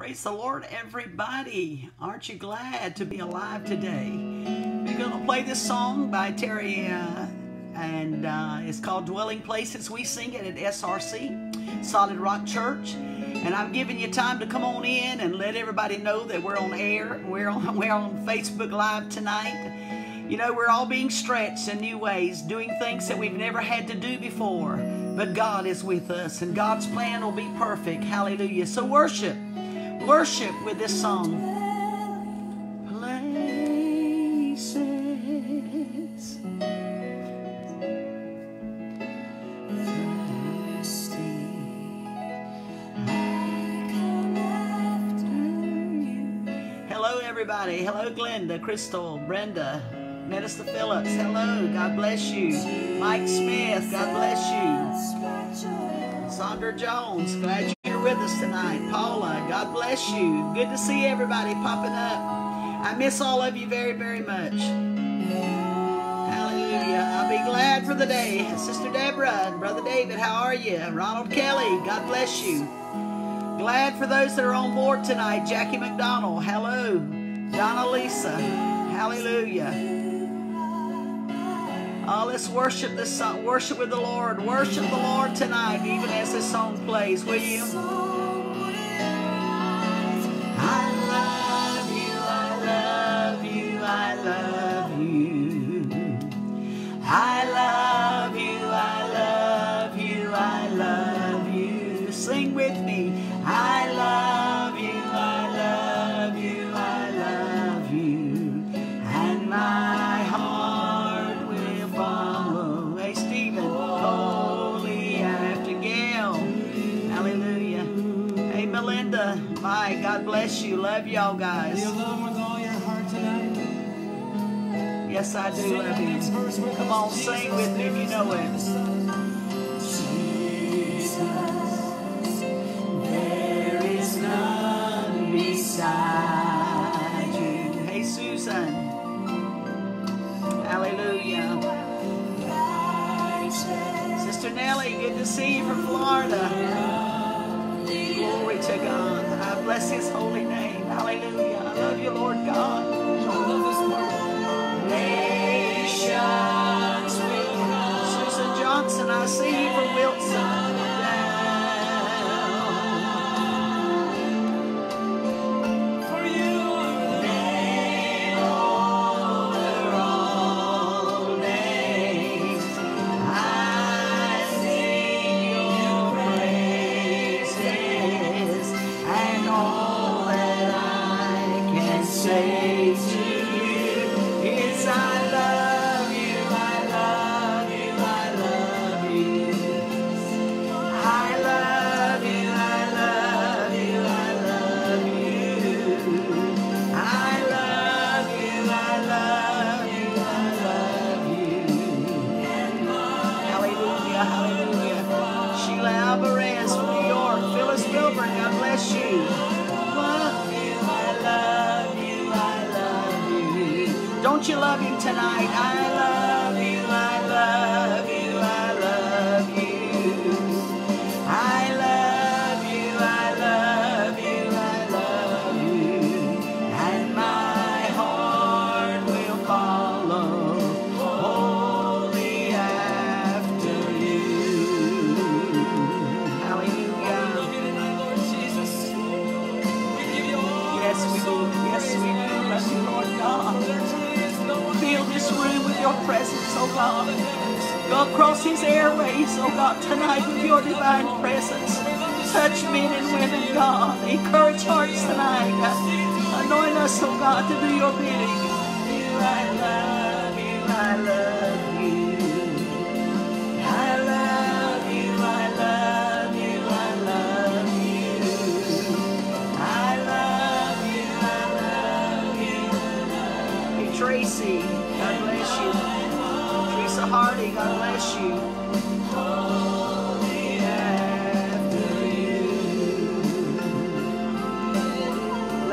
Praise the Lord, everybody. Aren't you glad to be alive today? We're going to play this song by Terry, uh, and uh, it's called Dwelling Places. We sing it at SRC, Solid Rock Church. And I'm giving you time to come on in and let everybody know that we're on air. We're on, we're on Facebook Live tonight. You know, we're all being stretched in new ways, doing things that we've never had to do before. But God is with us, and God's plan will be perfect. Hallelujah. So worship worship with this song. Hello, everybody. Hello, Glenda, Crystal, Brenda, Minister Phillips. Hello. God bless you. Mike Smith. God bless you. Sandra Jones. Glad with us tonight. Paula. God bless you. Good to see everybody popping up. I miss all of you very, very much. Hallelujah. I'll be glad for the day. Sister Deborah and Brother David, how are you? Ronald Kelly. God bless you. Glad for those that are on board tonight. Jackie McDonald, hello. Donna Lisa, hallelujah. Oh, let's worship this song. Worship with the Lord. Worship the Lord tonight, even as this song plays, will you? Love y'all Do guys. you love with all your heart tonight? Yes, I do love you. Come on, sing with me if you know it. Jesus, There is none beside you. Hey, Susan. Hallelujah. Sister Nellie, good to see you from Florida. Glory to God. I bless His holy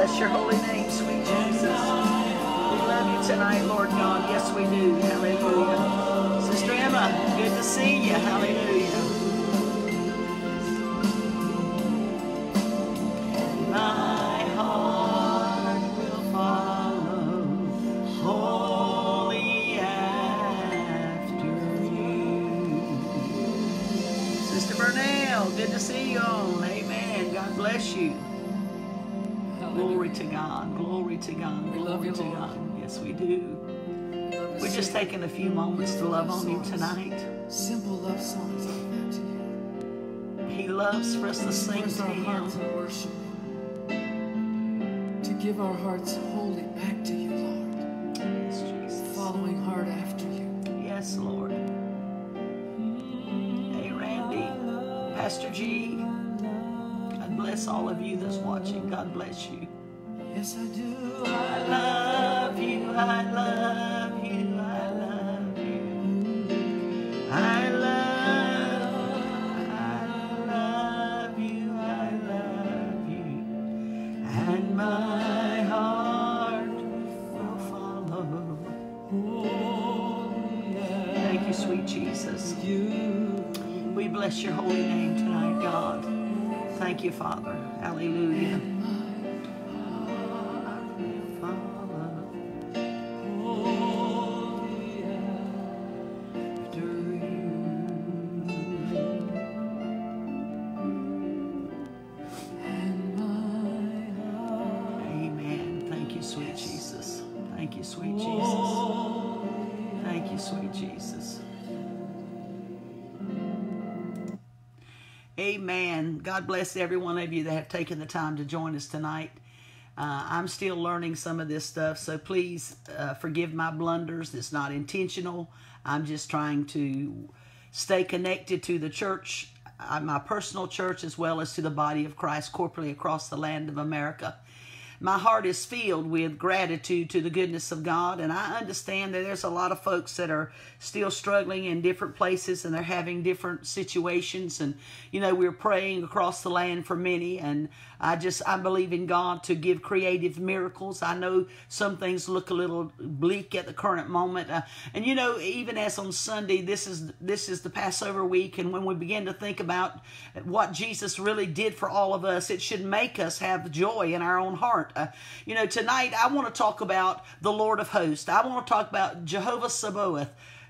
Bless your holy name, sweet Jesus. We love you tonight, Lord God. Yes, we do. Hallelujah. Sister Emma, good to see you. Hallelujah. Glory to God. Glory to God. We love Glory you, to Lord. God. Yes, we do. We We're just taking a few moments to love on Him tonight. Simple love songs like that to you. He loves for us to sing to our hearts Him. worship? To give our hearts wholly back to you, Lord. Yes, Jesus. Following hard after you. Yes, Lord. Mm-hmm. Hey, Randy, Pastor G. God bless all of you that's watching. God bless you. Yes, I do. I love you. I love you. I love you. I love. I love you. I love you. And my heart will follow. Thank you, sweet Jesus. We bless your holy name tonight, God. Thank you, Father. Amen. God bless every one of you that have taken the time to join us tonight. Uh, I'm still learning some of this stuff, so please uh, forgive my blunders. It's not intentional. I'm just trying to stay connected to the church, uh, my personal church, as well as to the body of Christ corporately across the land of America. My heart is filled with gratitude to the goodness of God, and I understand that there's a lot of folks that are still struggling in different places and they're having different situations. And, you know, we're praying across the land for many, and I just, I believe in God to give creative miracles. I know some things look a little bleak at the current moment. Uh, and, you know, even as on Sunday, this is, this is the Passover week, and when we begin to think about what Jesus really did for all of us, it should make us have joy in our own heart. Uh, you know, tonight I want to talk about the Lord of hosts. I want to talk about Jehovah Sabaoth.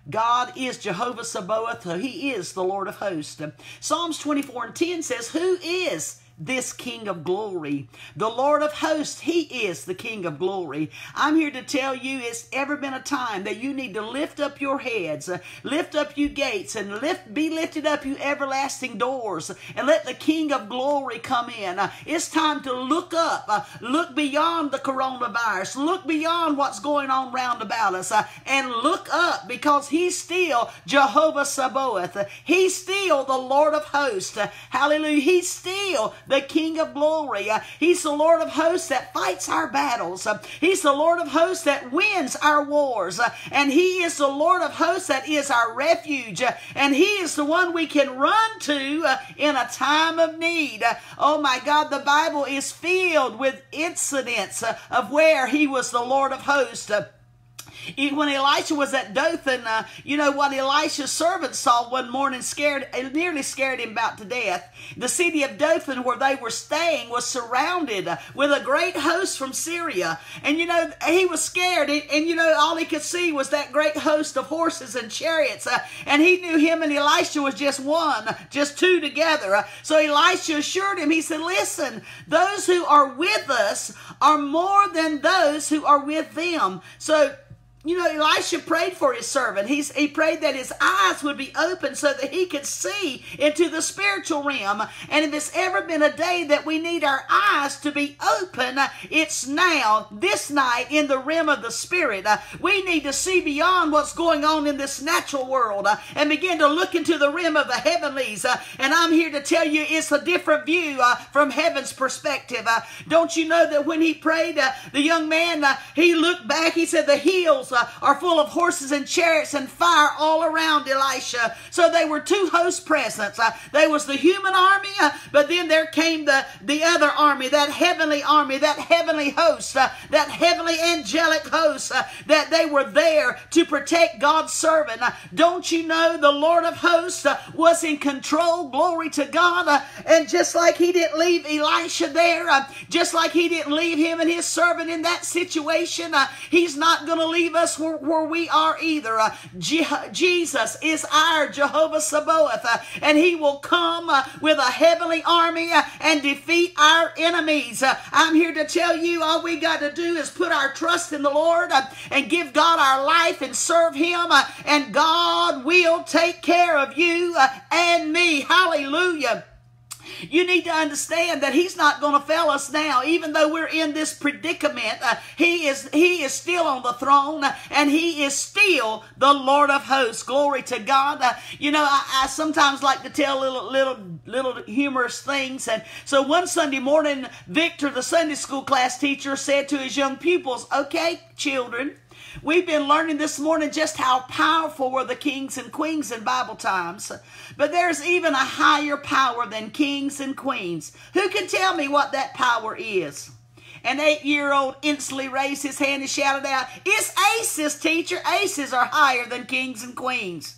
God is Jehovah Sabaoth. He is the Lord of hosts. Psalms 24 and 10 says, Who is this King of glory. The Lord of hosts, He is the King of glory. I'm here to tell you it's ever been a time that you need to lift up your heads, uh, lift up you gates, and lift, be lifted up you everlasting doors, and let the King of glory come in. Uh, it's time to look up, uh, look beyond the coronavirus, look beyond what's going on round about us, and look up because He's still Jehovah Sabaoth. He's still the Lord of hosts. Hallelujah. He's still the King of glory. Uh, he's the Lord of hosts that fights our battles. Uh, he's the Lord of hosts that wins our wars. Uh, and He is the Lord of hosts that is our refuge. And He is the one we can run to in a time of need. Oh my God, the Bible is filled with incidents of where He was the Lord of hosts. When Elisha was at Dothan, uh, you know what Elisha's servant saw one morning scared, nearly scared him about to death. The city of Dothan, where they were staying, was surrounded uh, with a great host from Syria. And you know, he was scared, and, and you know, all he could see was that great host of horses and chariots. Uh, and he knew him and Elisha was just one, just two together. Uh, so Elisha assured him, he said, Listen, those who are with us are more than those who are with them. So you know, Elisha prayed for his servant. He's, he prayed that his eyes would be open so that he could see into the spiritual realm. And if it's ever been a day that we need our eyes to be open, it's now, this night, in the realm of the spirit. Uh, we need to see beyond what's going on in this natural world uh, and begin to look into the realm of the heavenlies. Uh, and I'm here to tell you it's a different view from heaven's perspective. Don't you know that when he prayed, the young man, he looked back, he said, the hills uh, are full of horses and chariots and fire all around Elisha. So they were two host presence. Uh, there was the human army, uh, but then there came the, the other army, that heavenly army, that heavenly host, uh, that heavenly angelic host, uh, that they were there to protect God's servant. Uh, don't you know the Lord of hosts uh, was in control? Glory to God. And just like he didn't leave Elisha there, just like he didn't leave him and his servant in that situation, he's not going to leave us us where, we are either. Uh, Je- Jesus is our Jehovah Sabaoth, uh, and he will come uh, with a heavenly army and defeat our enemies. I'm here to tell you all we got to do is put our trust in the Lord and give God our life and serve him, and God will take care of you and me. Hallelujah. You need to understand that he's not going to fail us now, even though we're in this predicament. Uh, he is he is still on the throne, uh, and he is still the Lord of hosts. Glory to God. Uh, you know, I, I, sometimes like to tell little little little humorous things, and so one Sunday morning, Victor, the Sunday school class teacher, said to his young pupils, "Okay, children." We've been learning this morning just how powerful were the kings and queens in Bible times. But there's even a higher power than kings and queens. Who can tell me what that power is? An eight year old instantly raised his hand and shouted out, It's aces, teacher. Aces are higher than kings and queens.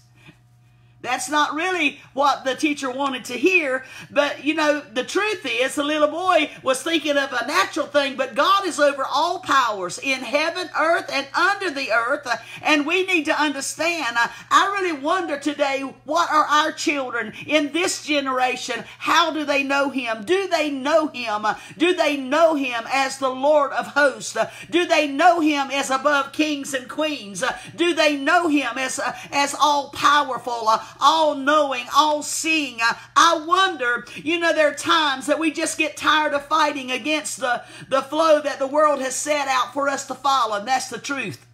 That's not really what the teacher wanted to hear, but you know, the truth is the little boy was thinking of a natural thing, but God is over all powers in heaven, earth, and under the earth, uh, and we need to understand. Uh, I really wonder today, what are our children in this generation? How do they know Him? Do they know Him? Do they know Him as the Lord of hosts? Do they know Him as above kings and queens? Do they know Him as, uh, as all powerful? All knowing, all seeing. I, I wonder, you know, there are times that we just get tired of fighting against the, the flow that the world has set out for us to follow, and that's the truth.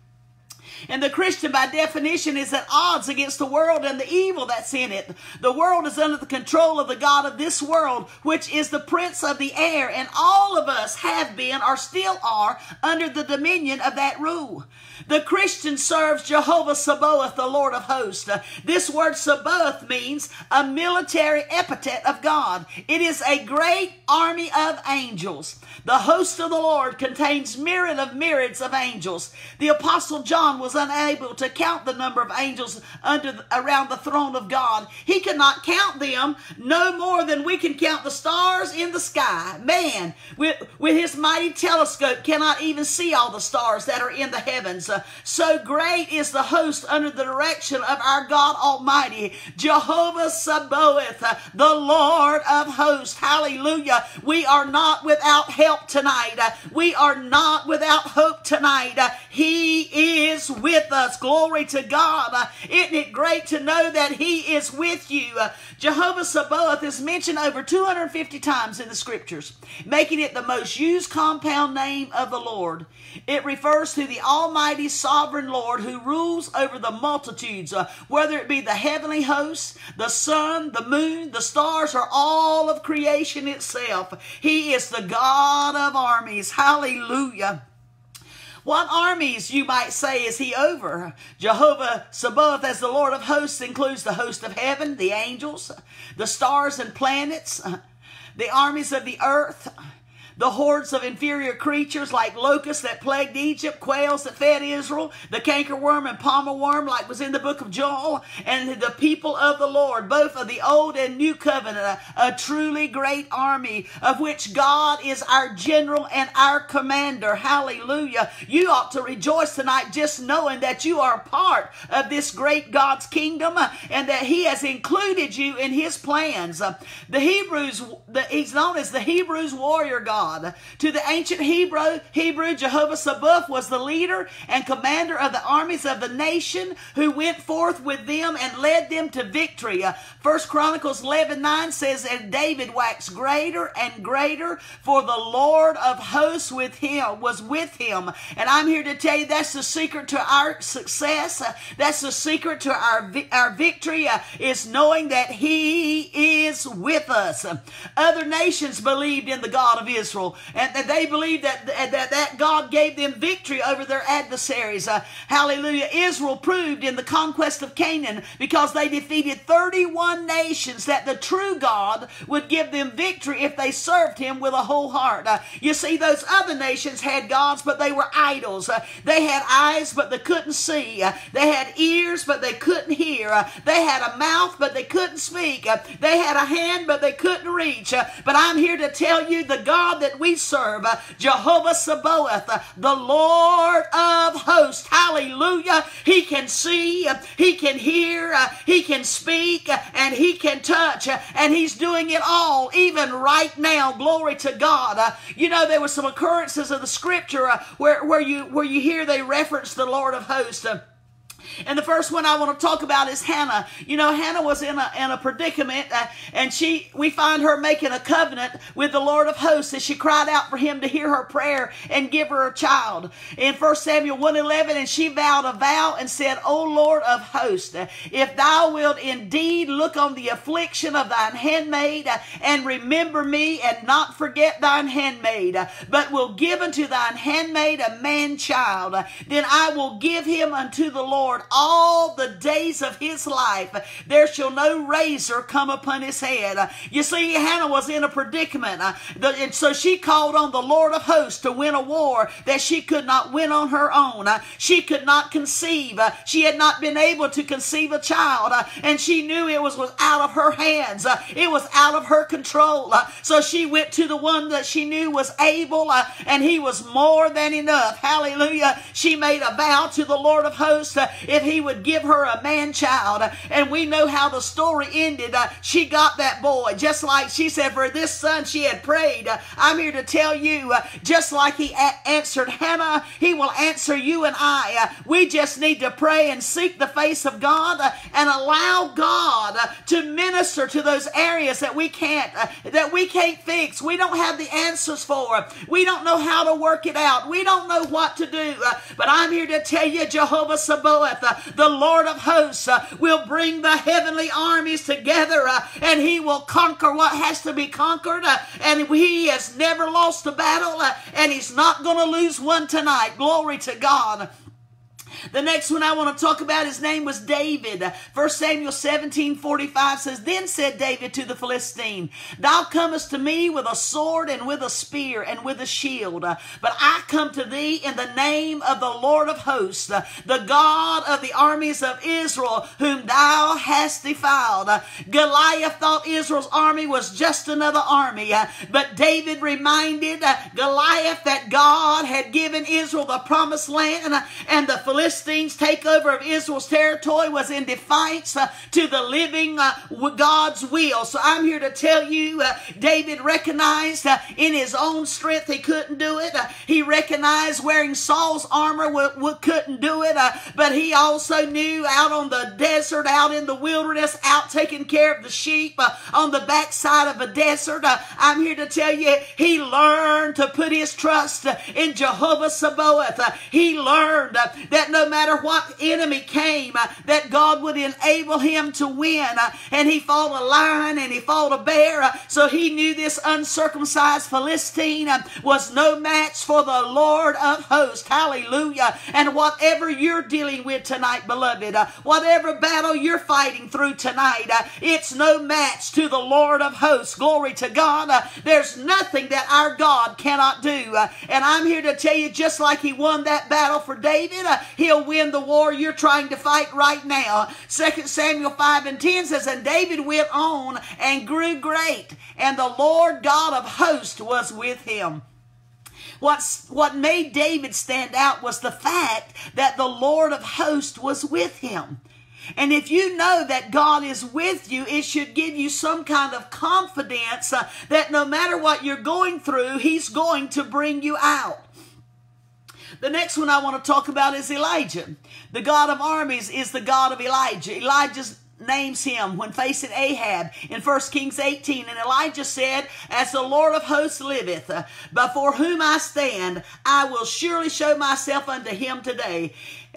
And the Christian, by definition, is at odds against the world and the evil that's in it. The world is under the control of the God of this world, which is the prince of the air. And all of us have been or still are under the dominion of that rule. The Christian serves Jehovah Sabaoth, the Lord of hosts. This word Sabaoth means a military epithet of God. It is a great army of angels. The host of the Lord contains myriad of myriads of angels. The apostle John was unable to count the number of angels under around the throne of God. He could not count them no more than we can count the stars in the sky. Man, with, with his mighty telescope cannot even see all the stars that are in the heavens. Uh, so great is the host under the direction of our God Almighty, Jehovah Sabaoth, uh, the Lord of hosts. Hallelujah. We are not without help help tonight. We are not without hope tonight. He is with us. Glory to God. Isn't it great to know that He is with you? Jehovah Sabaoth is mentioned over 250 times in the scriptures, making it the most used compound name of the Lord. It refers to the Almighty Sovereign Lord who rules over the multitudes, uh, whether it be the heavenly hosts, the sun, the moon, the stars, or all of creation itself. He is the God of armies. Hallelujah. What armies, you might say, is he over? Jehovah Sabaoth, as the Lord of hosts, includes the host of heaven, the angels, the stars and planets, the armies of the earth, the hordes of inferior creatures like locusts that plagued Egypt, quails that fed Israel, the cankerworm and palmer worm like was in the book of Joel, and the people of the Lord, both of the old and new covenant, a, a truly great army of which God is our general and our commander. Hallelujah. You ought to rejoice tonight just knowing that you are part of this great God's kingdom and that he has included you in his plans. The Hebrews, the, he's known as the Hebrews warrior God. God. To the ancient Hebrew, Hebrew, Jehovah Sabaoth was the leader and commander of the armies of the nation who went forth with them and led them to victory. First Chronicles 11 9 says, And David waxed greater and greater, for the Lord of hosts with him was with him. And I'm here to tell you that's the secret to our success. That's the secret to our, our victory uh, is knowing that he is with us. Other nations believed in the God of Israel. Israel, and that they believed that, that, that God gave them victory over their adversaries. Uh, hallelujah. Israel proved in the conquest of Canaan because they defeated 31 nations that the true God would give them victory if they served him with a whole heart. Uh, you see, those other nations had gods, but they were idols. Uh, they had eyes, but they couldn't see. Uh, they had ears, but they couldn't hear. Uh, they had a mouth, but they couldn't speak. Uh, they had a hand, but they couldn't reach. but I'm here to tell you the God that we serve, uh, Jehovah Sabaoth, uh, the Lord of hosts. Hallelujah. He can see, uh, he can hear, he can speak, and he can touch, and he's doing it all, even right now. Glory to God. You know, there were some occurrences of the scripture where, where you where you hear they reference the Lord of hosts. And the first one I want to talk about is Hannah. You know, Hannah was in a in a predicament, uh, and she we find her making a covenant with the Lord of hosts as she cried out for him to hear her prayer and give her a child. In 1 Samuel 1:11, and she vowed a vow and said, "O Lord of hosts, if thou wilt indeed look on the affliction of thine handmaid uh, and remember me and not forget thine handmaid, uh, but will give unto thine handmaid a man child, uh, then I will give him unto the Lord all the days of his life. There shall no razor come upon his head. You see, Hannah was in a predicament, uh, and so she called on the Lord of hosts to win a war that she could not win on her own. Uh, She could not conceive. Uh, She had not been able to conceive a child, and she knew it was, was out of her hands. It was out of her control. So she went to the one that she knew was able, and he was more than enough. Hallelujah. She made a vow to the Lord of hosts if he would give her a man child. And we know how the story ended. Uh, She got that boy, just like she said, for this son she had prayed. Uh, I'm here to tell you, uh, just like he answered Hannah, he will answer you and I. We just need to pray and seek the face of God and allow God to minister to those areas that we can't that we can't fix. We don't have the answers for. We don't know how to work it out. We don't know what to do. But I'm here to tell you, Jehovah Sabaoth, uh, the Lord of hosts, uh, will bring the heavenly armies together uh, and he will conquer what has to be conquered. And he has never lost a battle and he's not going to lose one tonight. Glory to God. The next one I want to talk about, his name was David. 1 Samuel 17 45 says, Then said David to the Philistine, Thou comest to me with a sword and with a spear and with a shield, but I come to thee in the name of the Lord of hosts, the God of the armies of Israel, whom thou hast defiled. Goliath thought Israel's army was just another army, but David reminded Goliath that God had given Israel the promised land and the Philistines' takeover of Israel's territory was in defiance uh, to the living uh, God's will. So I'm here to tell you, uh, David recognized uh, in his own strength he couldn't do it. Uh, he recognized wearing Saul's armor couldn't do it, uh, but he also knew out on the desert, out in the wilderness, out taking care of the sheep on the backside of a desert. I'm here to tell you, he learned to put his trust in Jehovah Sabaoth. He learned that no matter what enemy came, uh, that God would enable him to win. Uh, and he fought a lion and he fought a bear. uh, so he knew this uncircumcised Philistine was no match for the Lord of hosts. Hallelujah. And whatever you're dealing with tonight, beloved, whatever battle you're fighting through tonight, it's no match to the Lord of hosts. Glory to God. There's nothing that our God cannot do. And I'm here to tell you, just like he won that battle for David, uh, win the war you're trying to fight right now. 2 Samuel 5 and 10 says, And David went on and grew great, and the Lord God of hosts was with him. What's, what made David stand out was the fact that the Lord of hosts was with him. And if you know that God is with you, it should give you some kind of confidence uh, that no matter what you're going through, He's going to bring you out. The next one I want to talk about is Elijah. The God of armies is the God of Elijah. Elijah's names him when facing Ahab in 1 Kings 18. And Elijah said, As the Lord of hosts liveth, before whom I stand, I will surely show myself unto him today.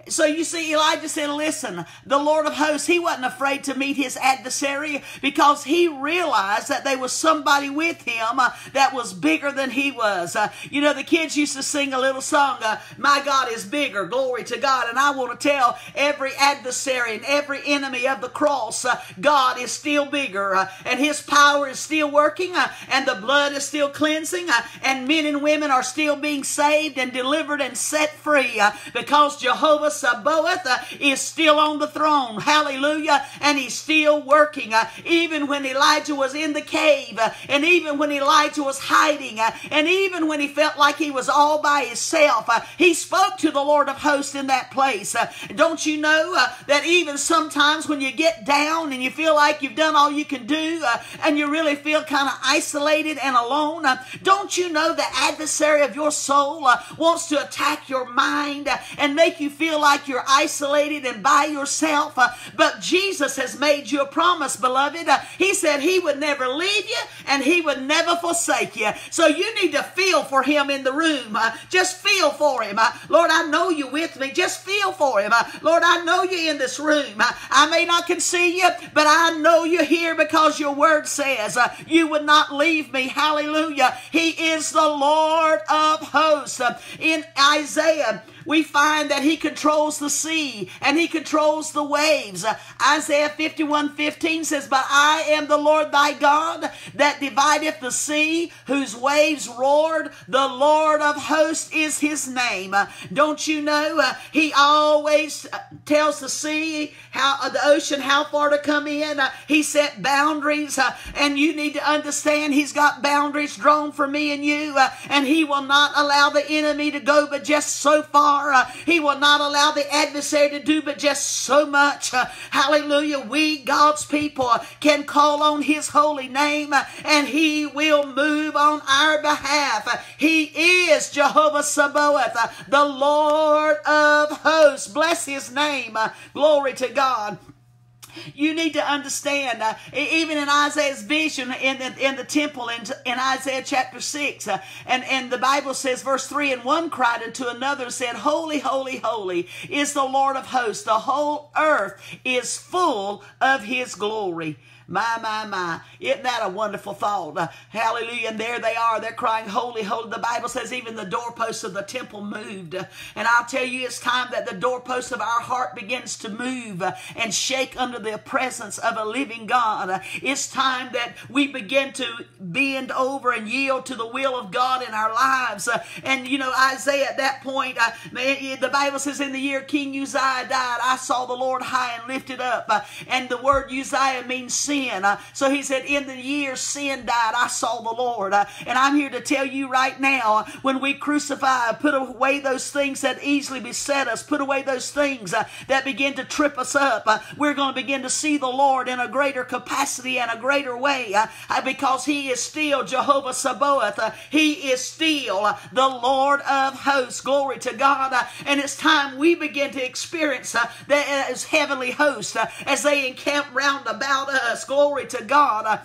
So you see, Elijah said, Listen, the Lord of hosts, he wasn't afraid to meet his adversary because he realized that there was somebody with him uh, that was bigger than he was. Uh, you know, the kids used to sing a little song, uh, My God is bigger, glory to God. And I want to tell every adversary and every enemy of the cross, God is still bigger and his power is still working and the blood is still cleansing and men and women are still being saved and delivered and set free because Jehovah Sabaoth uh, is still on the throne. Hallelujah. And he's still working. Uh, even when Elijah was in the cave, uh, and even when Elijah was hiding, uh, and even when he felt like he was all by himself, uh, he spoke to the Lord of hosts in that place. Uh, don't you know that even sometimes when you get down and you feel like you've done all you can do, and you really feel kind of isolated and alone, don't you know the adversary of your soul wants to attack your mind and make you feel like you're isolated and by yourself? Uh, but Jesus has made you a promise, beloved. Uh, he said he would never leave you and he would never forsake you. So you need to feel for him in the room. Uh, just feel for him. Lord, I know you're with me. Just feel for him. Lord, I know you're in this room. I may not can see you, but I know you're here because your word says uh, you would not leave me. Hallelujah. He is the Lord of hosts. In Isaiah, we find that he controls the sea and he controls the waves. Isaiah 51 15 says, But I am the Lord thy God that divideth the sea, whose waves roared. The Lord of hosts is his name. Don't you know? Uh, he always uh, tells the sea, how uh, the ocean, how far to come in. He set boundaries, and you need to understand he's got boundaries drawn for me and you, and he will not allow the enemy to go but just so far. Uh, he will not allow the adversary to do but just so much. Uh, hallelujah. We, God's people, can call on his holy name, uh, and he will move on our behalf. Uh, He is Jehovah Sabaoth, uh, the Lord of hosts. Bless his name. Glory to God. You need to understand, uh, even in Isaiah's vision in the, in the temple in, in Isaiah chapter 6, uh, and, and the Bible says, verse 3 And one cried unto another and said, Holy, holy, holy is the Lord of hosts. The whole earth is full of his glory. My, my, my. Isn't that a wonderful thought? Uh, hallelujah. And there they are. They're crying, Holy, holy. The Bible says even the doorposts of the temple moved. And I'll tell you, it's time that the doorposts of our heart begins to move and shake under the presence of a living God. It's time that we begin to bend over and yield to the will of God in our lives. And, you know, Isaiah at that point, uh, the Bible says in the year King Uzziah died, I saw the Lord high and lifted up. And the word Uzziah means sin. Uh, So he said, in the year sin died, I saw the Lord. Uh, And I'm here to tell you right now, when we crucify, put away those things that easily beset us, put away those things uh, that begin to trip us up, uh, we're going to begin to see the Lord in a greater capacity and a greater way uh, uh, because he is still Jehovah Sabaoth. He is still the Lord of hosts. Glory to God. And it's time we begin to experience that as heavenly hosts as they encamp round about us. Glory to God. Uh,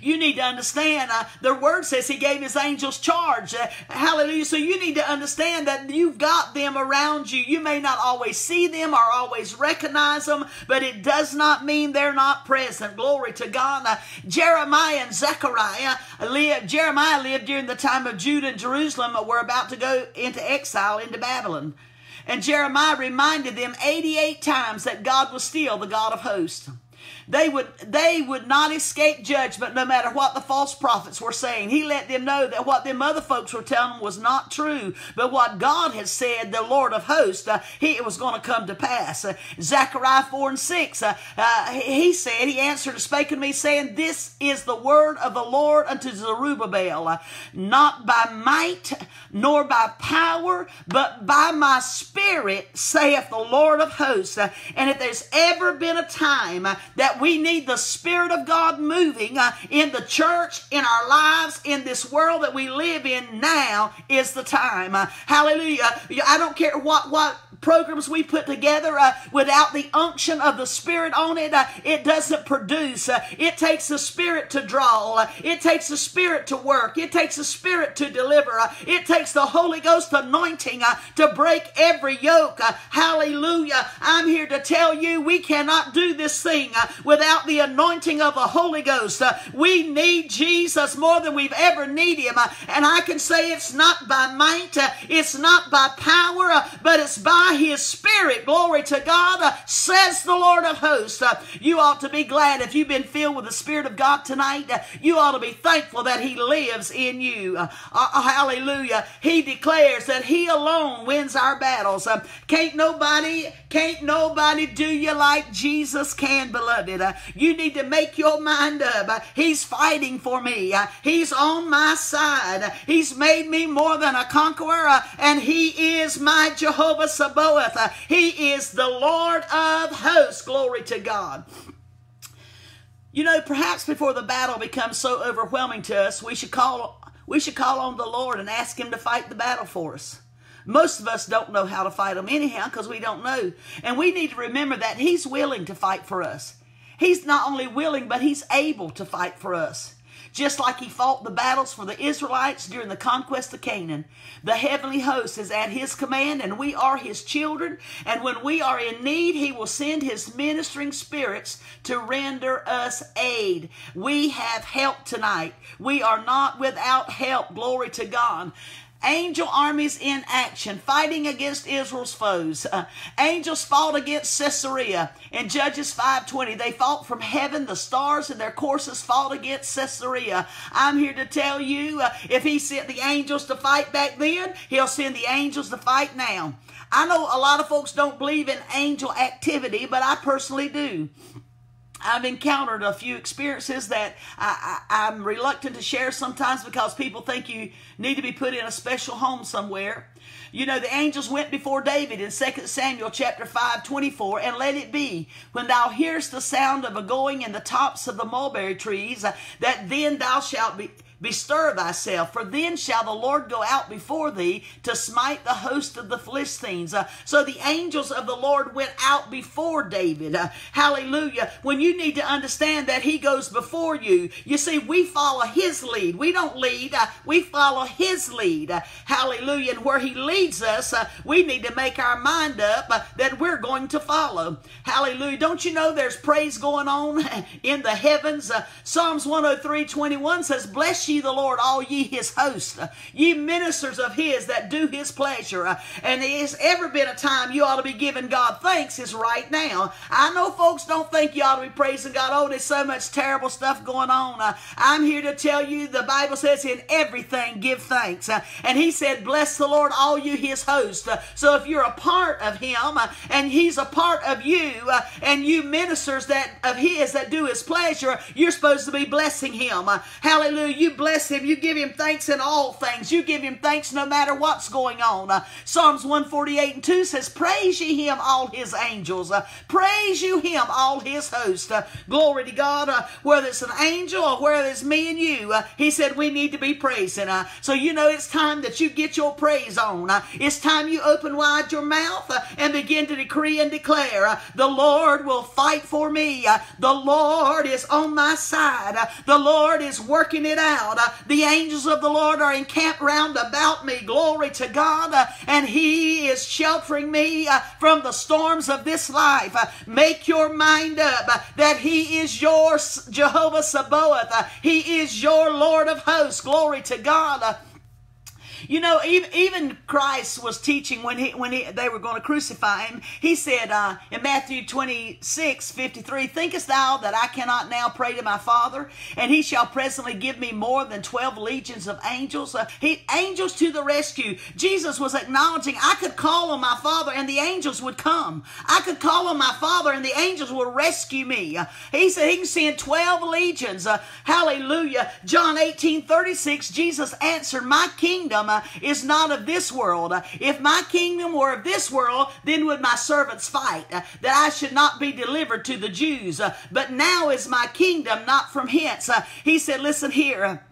you need to understand, uh, the word says he gave his angels charge. Uh, hallelujah. So you need to understand that you've got them around you. You may not always see them or always recognize them, but it does not mean they're not present. Glory to God. Uh, Jeremiah and Zechariah lived, Jeremiah lived during the time of Judah and Jerusalem were about to go into exile into Babylon. And Jeremiah reminded them 88 times that God was still the God of hosts. They would they would not escape judgment no matter what the false prophets were saying. He let them know that what them other folks were telling them was not true, but what God had said, the Lord of hosts, uh, he it was going to come to pass. Uh, Zechariah four and six, uh, uh, he said, he answered and spake unto me, saying, This is the word of the Lord unto Zerubbabel, uh, not by might nor by power, but by my spirit, saith the Lord of hosts. Uh, and if there's ever been a time uh, that we need the Spirit of God moving uh, in the church, in our lives, in this world that we live in, now is the time. Uh, hallelujah. I don't care what, what programs we put together uh, without the unction of the Spirit on it, uh, it doesn't produce. Uh, it takes the Spirit to draw. Uh, it takes the Spirit to work. It takes the Spirit to deliver. Uh, it takes the Holy Ghost anointing uh, to break every yoke. Hallelujah. I'm here to tell you we cannot do this thing without the anointing of the Holy Ghost. Uh, we need Jesus more than we've ever needed him. Uh, and I can say it's not by might, uh, it's not by power, uh, but it's by his spirit. Glory to God, uh, says the Lord of hosts. Uh, you ought to be glad if you've been filled with the Spirit of God tonight. you ought to be thankful that he lives in you. hallelujah. He declares that he alone wins our battles. can't nobody, can't nobody do you like Jesus can, beloved. You need to make your mind up. he's fighting for me. he's on my side. He's made me more than a conqueror, uh, and He is my Jehovah Sabaoth. Uh, he is the Lord of hosts. Glory to God. You know, perhaps before the battle becomes so overwhelming to us, we should call we should call on the Lord and ask Him to fight the battle for us. Most of us don't know how to fight them anyhow because we don't know. And we need to remember that He's willing to fight for us. He's not only willing, but He's able to fight for us. Just like he fought the battles for the Israelites during the conquest of Canaan, the heavenly host is at his command and we are his children. And when we are in need, he will send his ministering spirits to render us aid. We have help tonight. We are not without help. Glory to God angel armies in action fighting against Israel's foes. Uh, angels fought against Sisera in Judges 5:20. They fought from heaven, the stars and their courses fought against Sisera. I'm here to tell you uh, if he sent the angels to fight back then, he'll send the angels to fight now. I know a lot of folks don't believe in angel activity, but I personally do. I've encountered a few experiences that I, am reluctant to share sometimes because people think you need to be put in a special home somewhere. You know, the angels went before David in 2 Samuel chapter 5, 24, and let it be, when thou hearest the sound of a going in the tops of the mulberry trees, uh, that then thou shalt be Bestir thyself, for then shall the Lord go out before thee to smite the host of the Philistines. Uh, so the angels of the Lord went out before David. Uh, hallelujah. When you need to understand that he goes before you, you see, we follow his lead. We don't lead, uh, we follow his lead. Uh, hallelujah. And where he leads us, uh, we need to make our mind up uh, that we're going to follow. Hallelujah. Don't you know there's praise going on in the heavens? Psalms 103 21 says, Bless you ye the Lord, all ye his hosts, ye ministers of his that do his pleasure. And there's ever been a time you ought to be giving God thanks is right now. I know folks don't think you ought to be praising God. Oh, there's so much terrible stuff going on. Uh, I'm here to tell you the Bible says in everything give thanks. Uh, and he said, bless the Lord, all you his hosts. Uh, so if you're a part of him and he's a part of you and you ministers that of his that do his pleasure, you're supposed to be blessing him. Hallelujah. You bless him. You give him thanks in all things. You give him thanks no matter what's going on. Uh, Psalms 148 and 2 says, Praise ye him, all his angels. Uh, praise you him, all his host. Uh, glory to God. Uh, whether it's an angel or whether it's me and you, uh, he said we need to be praising. Uh, so you know it's time that you get your praise on. it's time you open wide your mouth and begin to decree and declare, The Lord will fight for me. the Lord is on my side. the Lord is working it out. Uh, the angels of the Lord are encamped round about me. Glory to God. Uh, and He is sheltering me uh, from the storms of this life. Make your mind up that He is your Jehovah Sabaoth. He is your Lord of hosts. Glory to God. You know, even, even Christ was teaching when he when he, they were going to crucify him. He said uh, in Matthew 26, 53, Thinkest thou that I cannot now pray to my Father, and he shall presently give me more than 12 legions of angels? Uh, he Angels to the rescue. Jesus was acknowledging, I could call on my Father and the angels would come. I could call on my Father and the angels would rescue me. Uh, he said he can send 12 legions. Uh, hallelujah. John 18, 36, Jesus answered, My kingdom uh, is not of this world. Uh, if my kingdom were of this world, then would my servants fight, uh, that I should not be delivered to the Jews. Uh, but now is my kingdom not from hence. He said, Listen here.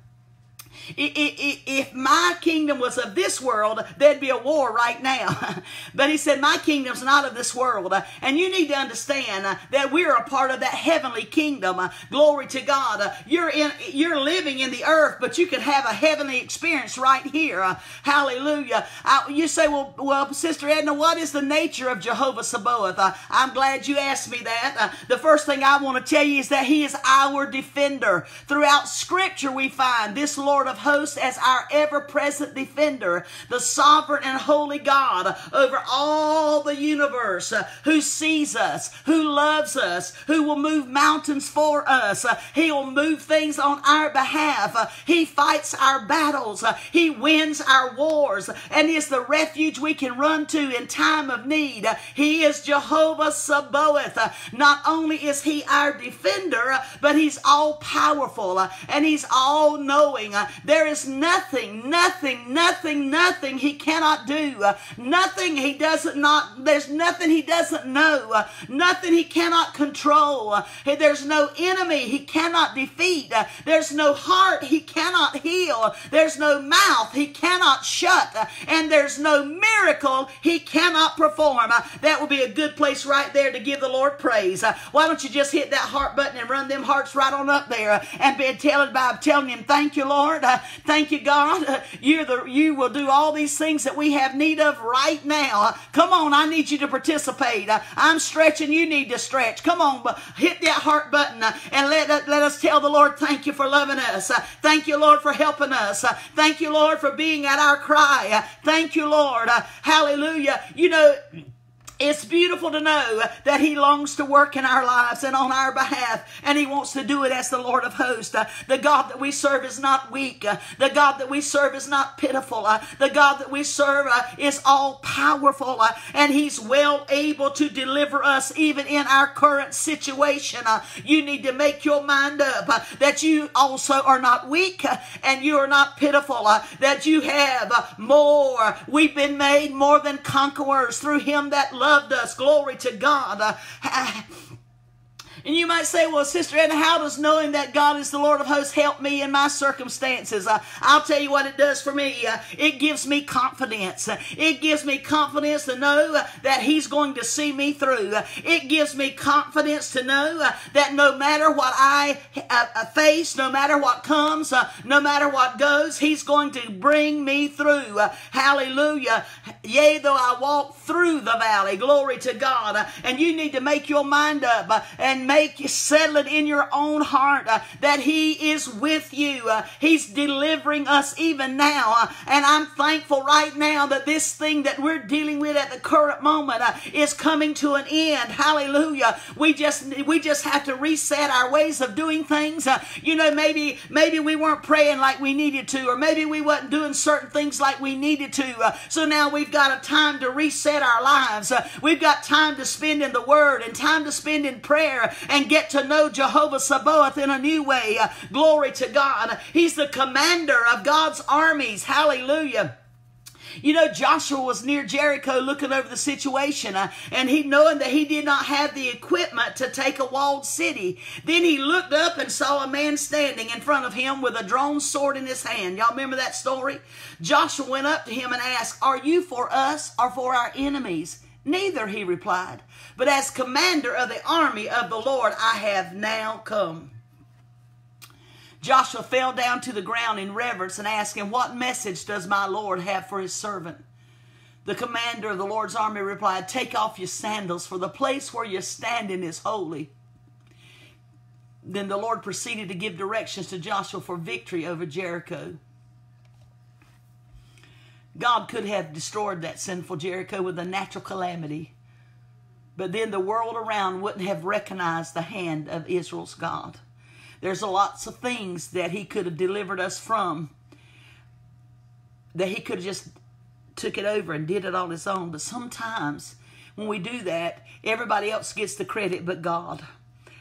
If my kingdom was of this world, there'd be a war right now. but he said, My kingdom's not of this world. And you need to understand that we're a part of that heavenly kingdom. Glory to God. You're in you're living in the earth, but you can have a heavenly experience right here. Hallelujah. Uh, you say, well, well, Sister Edna, what is the nature of Jehovah Sabaoth? I'm glad you asked me that. the first thing I want to tell you is that he is our defender. Throughout scripture, we find this Lord of hosts as our ever-present defender, the sovereign and holy God over all the universe, uh, who sees us, who loves us, who will move mountains for us. Uh, he will move things on our behalf. Uh, he fights our battles. He wins our wars and is the refuge we can run to in time of need. He is Jehovah Sabaoth. Not only is he our defender, but he's all powerful and he's all knowing. There is nothing, nothing, nothing, nothing he cannot do. Nothing he doesn't not, there's nothing he doesn't know. Nothing he cannot control. There's no enemy he cannot defeat. There's no heart he cannot heal. There's no mouth he cannot shut. And there's no miracle he cannot perform. That would be a good place right there to give the Lord praise. Why don't you just hit that heart button and run them hearts right on up there and be telling by telling him, thank you, Lord. Thank you, God. Uh, you're the, you will do all these things that we have need of right now. Uh, come on, I need you to participate. Uh, I'm stretching, you need to stretch. Come on, hit that heart button and let, let us tell the Lord, thank you for loving us. Thank you, Lord, for helping us. Thank you, Lord, for being at our cry. Thank you, Lord. Hallelujah. You know, it's beautiful to know that He longs to work in our lives and on our behalf, and He wants to do it as the Lord of hosts. Uh, the God that we serve is not weak. Uh, the God that we serve is not pitiful. Uh, the God that we serve uh, is all powerful, uh, and He's well able to deliver us even in our current situation. Uh, you need to make your mind up that you also are not weak and you are not pitiful, that you have more. We've been made more than conquerors through Him that loves loved us. Glory to God. And you might say, well, Sister Edna, how does knowing that God is the Lord of hosts help me in my circumstances? Uh, I'll tell you what it does for me. Uh, it gives me confidence. Uh, it gives me confidence to know uh, that He's going to see me through. Uh, it gives me confidence to know that no matter what I face, no matter what comes, no matter what goes, He's going to bring me through. hallelujah. Yea, though I walk through the valley, glory to God. and you need to make your mind up and make you settle it in your own heart uh, that He is with you. Uh, he's delivering us even now. Uh, and I'm thankful right now that this thing that we're dealing with at the current moment uh, is coming to an end. Hallelujah. We just we just have to reset our ways of doing things. Uh, you know, maybe maybe we weren't praying like we needed to, or maybe we wasn't doing certain things like we needed to. Uh, so now we've got a time to reset our lives. we've got time to spend in the Word and time to spend in prayer and get to know Jehovah Sabaoth in a new way. Glory to God. He's the commander of God's armies. Hallelujah. You know, Joshua was near Jericho looking over the situation, uh, and he knowing that he did not have the equipment to take a walled city. Then he looked up and saw a man standing in front of him with a drawn sword in his hand. Y'all remember that story? Joshua went up to him and asked, Are you for us or for our enemies? Neither, he replied. But as commander of the army of the Lord, I have now come. Joshua fell down to the ground in reverence and asked him, What message does my Lord have for his servant? The commander of the Lord's army replied, Take off your sandals, for the place where you're standing is holy. Then the Lord proceeded to give directions to Joshua for victory over Jericho. God could have destroyed that sinful Jericho with a natural calamity, but then the world around wouldn't have recognized the hand of Israel's God. There's a lots of things that he could have delivered us from that he could have just took it over and did it on his own. But sometimes when we do that, everybody else gets the credit but God.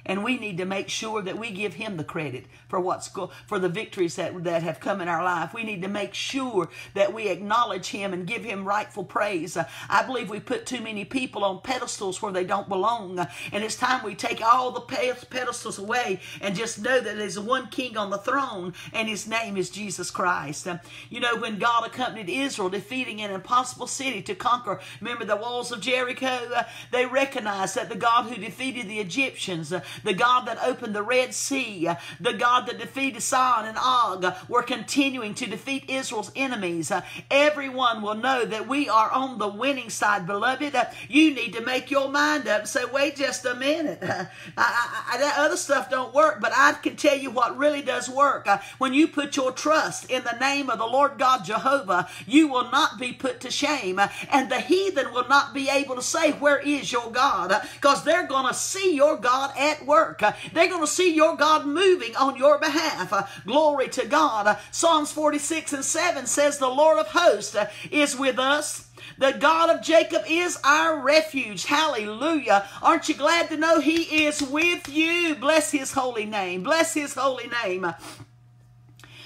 And we need to make sure that we give him the credit for what's go- for the victories that, that have come in our life. We need to make sure that we acknowledge him and give him rightful praise. Uh, I believe we put too many people on pedestals where they don't belong, uh, and it's time we take all the pedestals away and just know that there's one king on the throne, and his name is Jesus Christ. Uh, you know, when God accompanied Israel defeating an impossible city to conquer, remember the walls of Jericho? Uh, they recognized that the God who defeated the Egyptians, uh, the God that opened the Red Sea, the God that defeated Sihon and Og, were continuing to defeat Israel's enemies. Everyone will know that we are on the winning side, beloved. You need to make your mind up and say, wait just a minute. I, I, I, that other stuff don't work, but I can tell you what really does work. when you put your trust in the name of the Lord God Jehovah, you will not be put to shame, and the heathen will not be able to say, Where is your God? Because they're going to see your God at work. Uh, they're going to see your God moving on your behalf. Uh, glory to God. Uh, Psalms 46 and 7 says, The Lord of hosts is with us. The God of Jacob is our refuge. Hallelujah. Aren't you glad to know He is with you? Bless His holy name. Bless His holy name.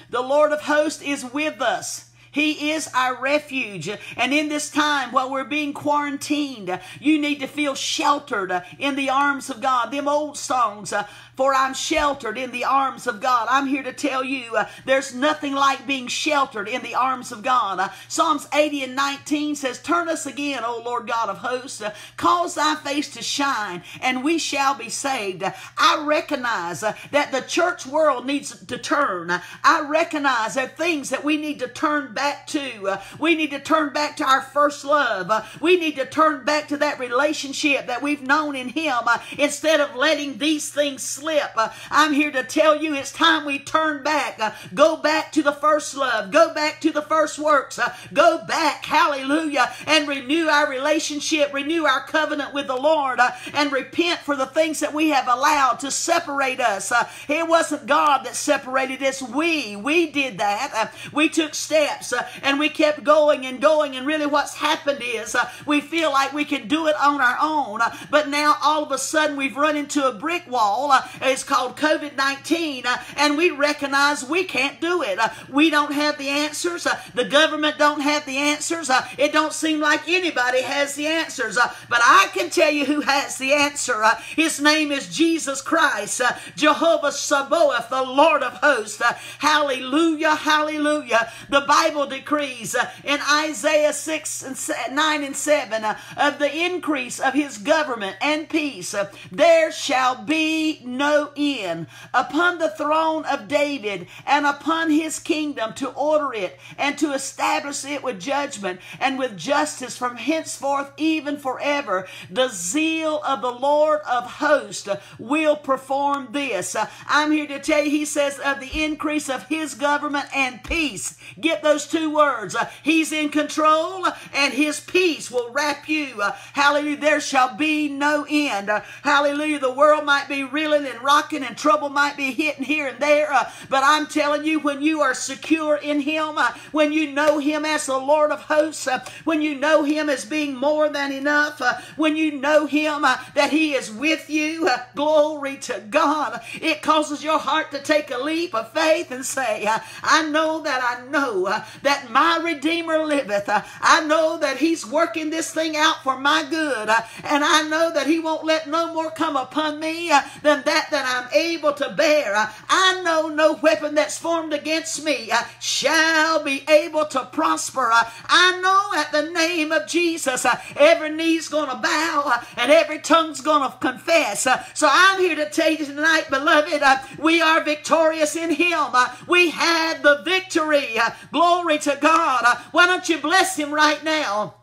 The Lord of hosts is with us. He is our refuge. And in this time, while we're being quarantined, you need to feel sheltered in the arms of God. Them old songs, for I'm sheltered in the arms of God. I'm here to tell you uh, there's nothing like being sheltered in the arms of God. Uh, Psalms 80 and 19 says, Turn us again, O Lord God of hosts, uh, cause thy face to shine, and we shall be saved. I recognize uh, that the church world needs to turn. I recognize are things that we need to turn back to. Uh, we need to turn back to our first love. Uh, we need to turn back to that relationship that we've known in Him instead of letting these things slip. Uh, I'm here to tell you it's time we turn back. Uh, go back to the first love. Go back to the first works. Uh, go back, hallelujah, and renew our relationship, renew our covenant with the Lord, uh, and repent for the things that we have allowed to separate us. Uh, it wasn't God that separated us. We, we did that. Uh, we took steps Uh, and we kept going and going. And really, what's happened is uh, we feel like we can do it on our own. Uh, but now all of a sudden we've run into a brick wall it's called COVID 19, uh, and we recognize we can't do it. Uh, we don't have the answers. Uh, the government don't have the answers. It don't seem like anybody has the answers. But I can tell you who has the answer. His name is Jesus Christ, Jehovah Sabaoth, the Lord of hosts. Hallelujah, hallelujah. The Bible decrees uh, in Isaiah 6 and 9 and 7 uh, of the increase of his government and peace. Uh, there shall be no end upon the throne of David and upon his kingdom to order it and to establish it with judgment and with justice from henceforth even forever. The zeal of the Lord of hosts will perform this. I'm here to tell you, he says, of the increase of his government and peace. Get those two words. He's in control and his peace will wrap you. Hallelujah. There shall be no end. Hallelujah. The world might be reeling and rocking and trouble might be hitting here and there. Uh, but I'm telling you, when you are secure in Him, uh, when you know Him as the Lord of hosts, uh, when you know Him as being more than enough, uh, when you know Him uh, that He is with you, uh, glory to God, it causes your heart to take a leap of faith and say, I know that I know that my Redeemer liveth. Uh, I know that He's working this thing out for my good. Uh, and I know that He won't let no more come upon me uh, than that that I'm able to bear. I know no weapon that's formed against me uh, shall be able to prosper. Uh, I know at the name of Jesus, uh, every knee's going to bow and every tongue's going to confess. So I'm here to tell you tonight, beloved, we are victorious in Him. We had the victory. Glory to God. Uh, why don't you bless Him right now?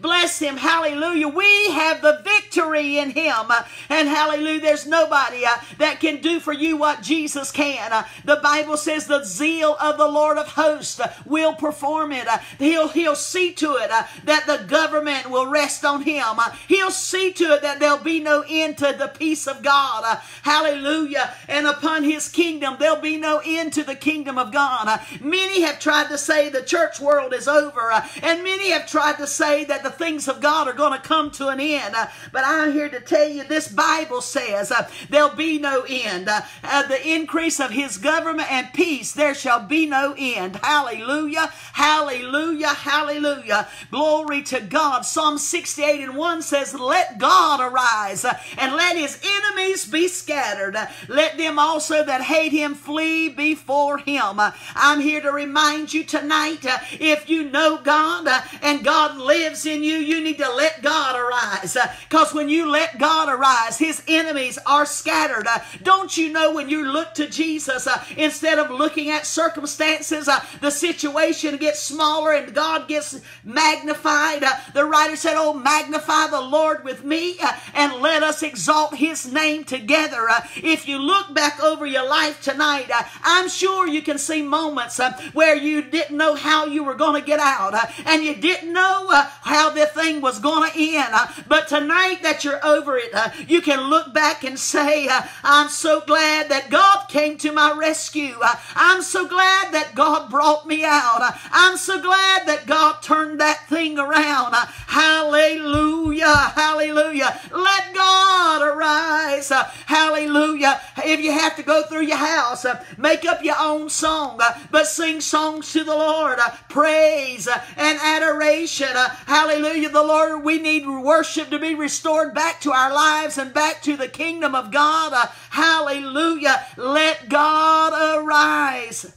Bless him. Hallelujah. We have the victory in him. And hallelujah, there's nobody uh, that can do for you what Jesus can. Uh, the Bible says the zeal of the Lord of hosts will perform it. Uh, he'll, he'll see to it that the government will rest on him. He'll see to it that there'll be no end to the peace of God. hallelujah. And upon his kingdom, there'll be no end to the kingdom of God. many have tried to say the church world is over. and many have tried to say that that the things of God are going to come to an end. Uh, but I'm here to tell you this Bible says uh, there'll be no end. Uh, the increase of his government and peace, there shall be no end. Hallelujah, hallelujah, hallelujah. Glory to God. Psalm 68 and 1 says, Let God arise and let his enemies be scattered. Let them also that hate him flee before him. I'm here to remind you tonight if you know God and God lives in you, you need to let God arise. Because when you let God arise, his enemies are scattered. Uh, Don't you know when you look to Jesus, uh, instead of looking at circumstances, uh, the situation gets smaller and God gets magnified? Uh, The writer said, Oh, magnify the Lord with me uh, and let us exalt his name together. Uh, If you look back over your life tonight, uh, I'm sure you can see moments uh, where you didn't know how you were going to get out uh, and you didn't know uh, how the thing was going to end. Uh, But tonight that you're over it, uh, you can look back and say, uh, I'm so glad that God came to my rescue. I'm so glad that God brought me out. I'm so glad that God turned that thing around. Hallelujah. Hallelujah. Let God arise. Hallelujah. If you have to go through your house, make up your own song, but sing songs to the Lord. Praise and adoration. Hallelujah. The Lord, we need worship to be restored back to our lives and back to the kingdom of God. Hallelujah. Let God arise.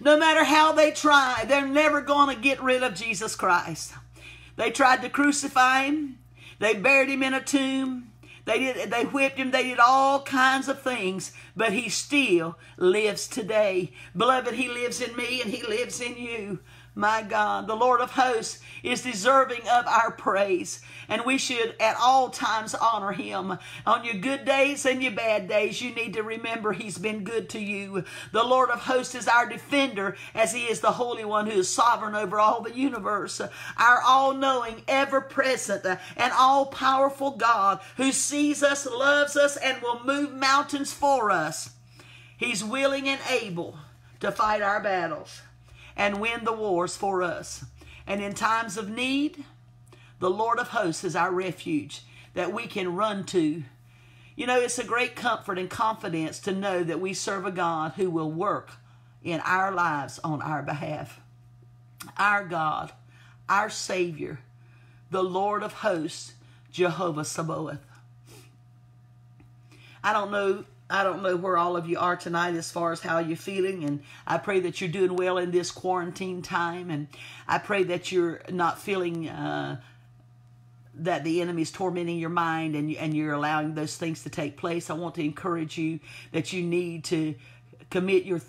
No matter how they try, they're never going to get rid of Jesus Christ. They tried to crucify him. They buried him in a tomb. They did they whipped him, they did all kinds of things, but he still lives today. Beloved, he lives in me and he lives in you. My God, the Lord of hosts is deserving of our praise, and we should at all times honor him. On your good days and your bad days, you need to remember he's been good to you. The Lord of hosts is our defender, as he is the Holy One who is sovereign over all the universe. Our all knowing, ever present, and all powerful God who sees us, loves us, and will move mountains for us. He's willing and able to fight our battles and win the wars for us. And in times of need, the Lord of hosts is our refuge that we can run to. You know, it's a great comfort and confidence to know that we serve a God who will work in our lives on our behalf. Our God, our Savior, the Lord of hosts, Jehovah Sabaoth. I don't know I don't know where all of you are tonight as far as how you're feeling, and I pray that you're doing well in this quarantine time, and I pray that you're not feeling uh, that the enemy is tormenting your mind and, and you're allowing those things to take place. I want to encourage you that you need to commit your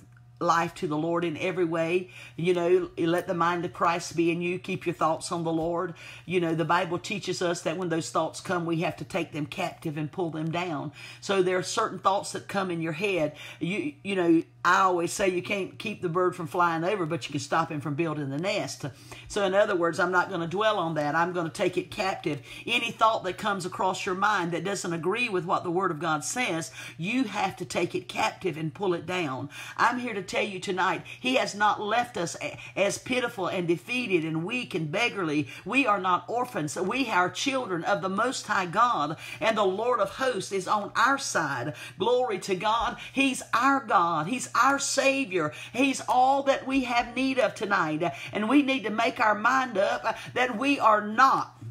life to the Lord in every way. You know, let the mind of Christ be in you. Keep your thoughts on the Lord. You know, the Bible teaches us that when those thoughts come, we have to take them captive and pull them down. So there are certain thoughts that come in your head. You, you know, I always say you can't keep the bird from flying over, but you can stop him from building the nest. So, in other words, I'm not going to dwell on that. I'm going to take it captive. Any thought that comes across your mind that doesn't agree with what the Word of God says, you have to take it captive and pull it down. I'm here to tell you tonight, He has not left us as pitiful and defeated and weak and beggarly. We are not orphans. We are children of the Most High God, and the Lord of hosts is on our side. Glory to God. He's our God. He's our Savior. He's all that we have need of tonight. And we need to make our mind up that we are not,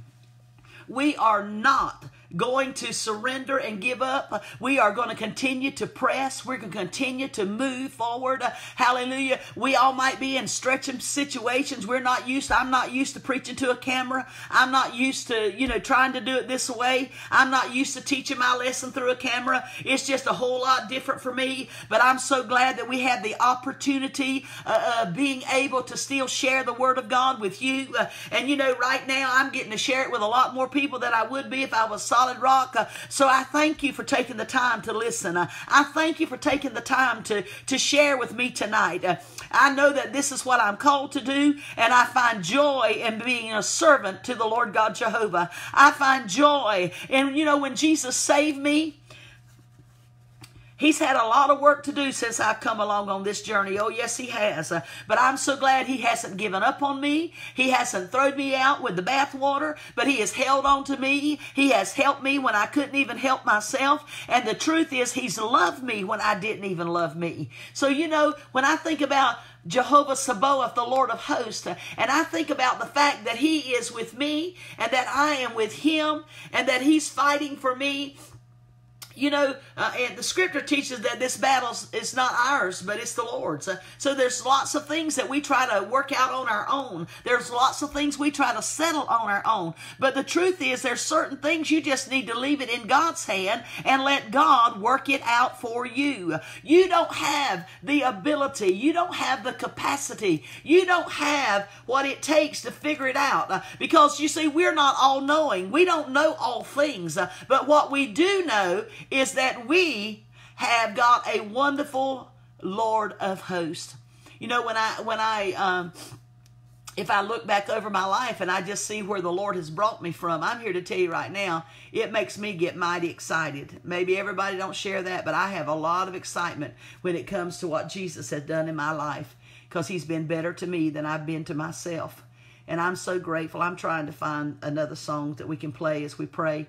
we are not going to surrender and give up. We are going to continue to press. We're going to continue to move forward. Hallelujah. We all might be in stretching situations. We're not used to, I'm not used to preaching to a camera. I'm not used to, you know, trying to do it this way. I'm not used to teaching my lesson through a camera. It's just a whole lot different for me. But I'm so glad that we have the opportunity uh, uh, being able to still share the Word of God with you. Uh, and, you know, right now I'm getting to share it with a lot more people than I would be if I was solid rock. Uh, so I thank you for taking the time to listen. Uh, I thank you for taking the time to, to share with me tonight. Uh, I know that this is what I'm called to do, and I find joy in being a servant to the Lord God Jehovah. I find joy. And you know, when Jesus saved me, He's had a lot of work to do since I've come along on this journey. Oh, yes, he has. Uh, but I'm so glad he hasn't given up on me. He hasn't thrown me out with the bathwater, but he has held on to me. He has helped me when I couldn't even help myself. And the truth is, he's loved me when I didn't even love me. So, you know, when I think about Jehovah Sabaoth, the Lord of hosts. And I think about the fact that He is with me and that I am with Him and that He's fighting for me you know, uh, the scripture teaches that this battle is not ours, but it's the Lord's. Uh, so there's lots of things that we try to work out on our own. There's lots of things we try to settle on our own. But the truth is, there's certain things you just need to leave it in God's hand and let God work it out for you. You don't have the ability. You don't have the capacity. You don't have what it takes to figure it out. Uh, because you see, we're not all knowing. We don't know all things. Uh, but what we do know is that we have got a wonderful Lord of hosts. You know, when I when I um, if I look back over my life and I just see where the Lord has brought me from, I'm here to tell you right now, it makes me get mighty excited. Maybe everybody don't share that, but I have a lot of excitement when it comes to what Jesus has done in my life because he's been better to me than I've been to myself. And I'm so grateful. I'm trying to find another song that we can play as we pray.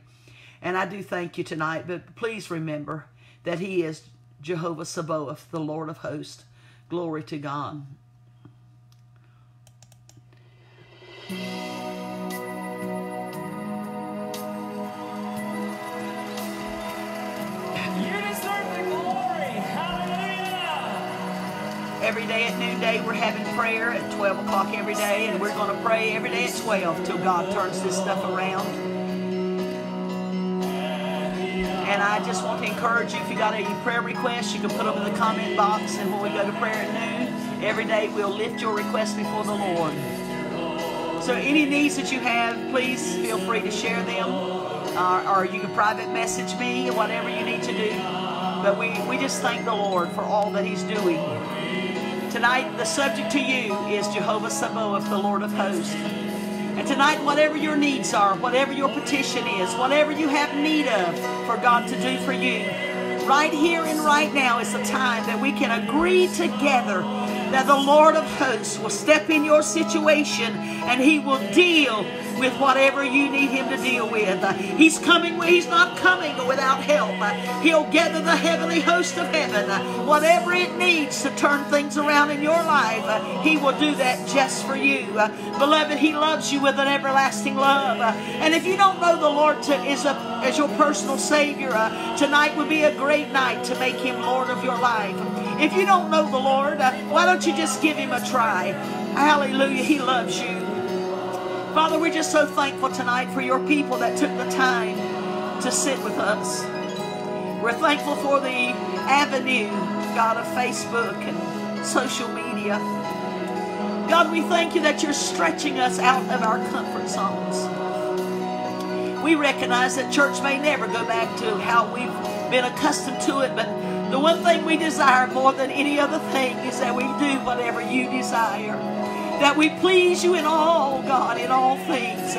And I do thank you tonight, but please remember that He is Jehovah Sabaoth, the Lord of hosts. Glory to God. You deserve the glory. Hallelujah. Every day at noonday, we're having prayer at 12 o'clock every day, and we're going to pray every day at 12 till God turns this stuff around. And I just want to encourage you, if you got any prayer requests, you can put them in the comment box. And when we go to prayer at noon, every day we'll lift your request before the Lord. So any needs that you have, please feel free to share them. Uh, or you can private message me, whatever you need to do. But we, we just thank the Lord for all that He's doing. Tonight, the subject to you is Jehovah Sabaoth, the Lord of hosts. And tonight, whatever your needs are, whatever your petition is, whatever you have need of for God to do for you, right here and right now is the time that we can agree together that the Lord of hosts will step in your situation and he will deal with whatever you need him to deal with. He's coming, he's not coming without help. He'll gather the heavenly host of heaven. Whatever it needs to turn things around in your life, he will do that just for you. Beloved, he loves you with an everlasting love. And if you don't know the Lord to, is a, as your personal Savior, tonight would be a great night to make him Lord of your life. If you don't know the Lord, uh, why don't you just give him a try? Hallelujah, he loves you. Father, we're just so thankful tonight for your people that took the time to sit with us. We're thankful for the avenue, God, of Facebook and social media. God, we thank you that you're stretching us out of our comfort zones. We recognize that church may never go back to how we've been accustomed to it, but the one thing we desire more than any other thing is that we do whatever you desire. That we please you in all, God, in all things.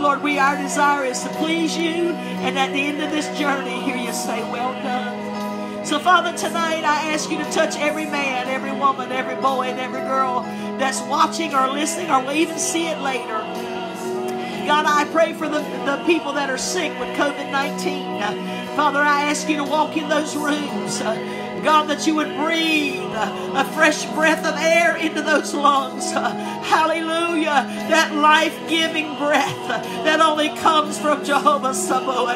Lord, we our desire is to please you, and at the end of this journey, hear you say, Well done. So, Father, tonight I ask you to touch every man, every woman, every boy, and every girl that's watching or listening or will even see it later. God, I pray for the, the people that are sick with COVID 19. Father, I ask you to walk in those rooms. God, that you would breathe a fresh breath of air into those lungs. Hallelujah. That life giving breath that only comes from Jehovah Sabaoth.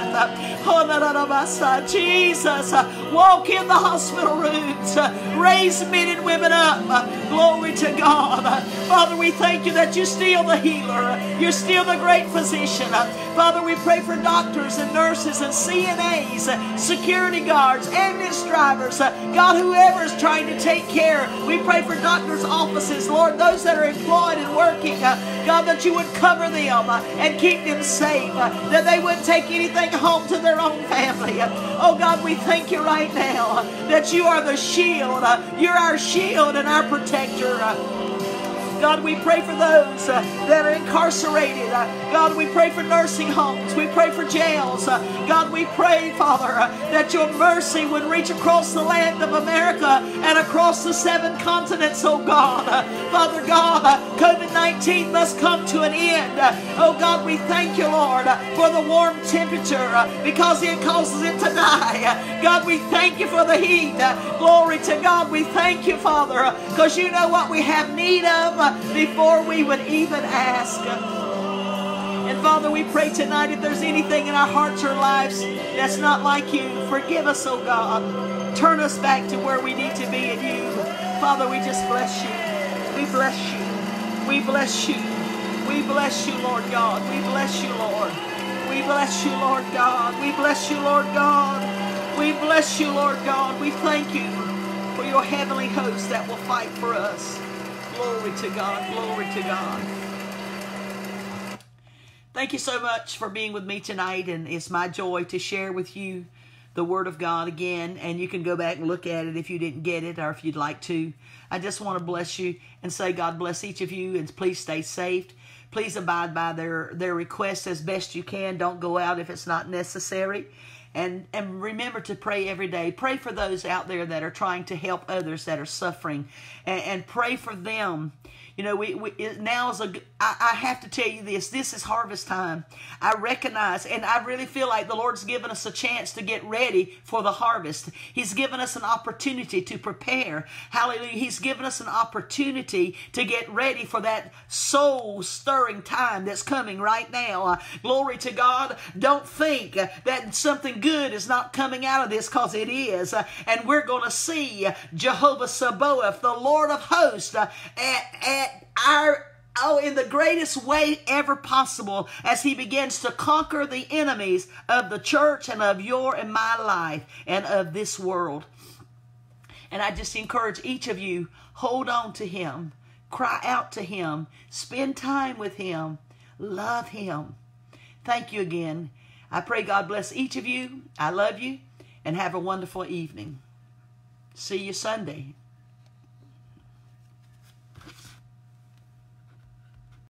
Jesus, walk in the hospital rooms. Raise men and women up. Glory to God. Father, we thank you that you're still the healer. You're still the great physician. Father, we pray for doctors and nurses and CNAs, security guards, ambulance drivers, God, whoever is trying to take care, we pray for doctors' offices, Lord, those that are employed and working, uh, God, that you would cover them uh, and keep them safe, uh, that they wouldn't take anything home to their own family. oh, God, we thank you right now that you are the shield. you're our shield and our protector. God, we pray for those uh, that are incarcerated. Uh, God, we pray for nursing homes. We pray for jails. Uh, God, we pray, Father, uh, that your mercy would reach across the land of America and across the seven continents, oh God. Uh, Father God, uh, COVID 19 must come to an end. Oh God, we thank you, Lord, for the warm temperature because it causes it to die. God, we thank you for the heat. Glory to God. We thank you, Father, because you know what we have need of before we would even ask. And Father, we pray tonight if there's anything in our hearts or lives that's not like you, forgive us, oh God. Turn us back to where we need to be in you. Father, we just bless you. We bless you. We bless you. We bless you, Lord God. We bless you, Lord. We bless you, Lord God. We bless you, Lord God. We bless you, Lord God. We thank you for your heavenly host that will fight for us. Glory to God. Glory to God. Thank you so much for being with me tonight, and it's my joy to share with you the Word of God again. And you can go back and look at it if you didn't get it or if you'd like to. I just want to bless you and say, God bless each of you, and please stay safe. Please abide by their, their requests as best you can. Don't go out if it's not necessary. And, and remember to pray every day. Pray for those out there that are trying to help others that are suffering. And, and pray for them you know, we, we now is a. I, I have to tell you this. This is harvest time. I recognize, and I really feel like the Lord's given us a chance to get ready for the harvest. He's given us an opportunity to prepare. Hallelujah. He's given us an opportunity to get ready for that soul stirring time that's coming right now. Uh, glory to God. Don't think that something good is not coming out of this because it is. Uh, and we're going to see Jehovah Sabaoth, the Lord of hosts, uh, at, at our oh, in the greatest way ever possible as he begins to conquer the enemies of the church and of your and my life and of this world. And I just encourage each of you, hold on to him, cry out to him, spend time with him, love him. Thank you again. I pray God bless each of you. I love you and have a wonderful evening. See you Sunday.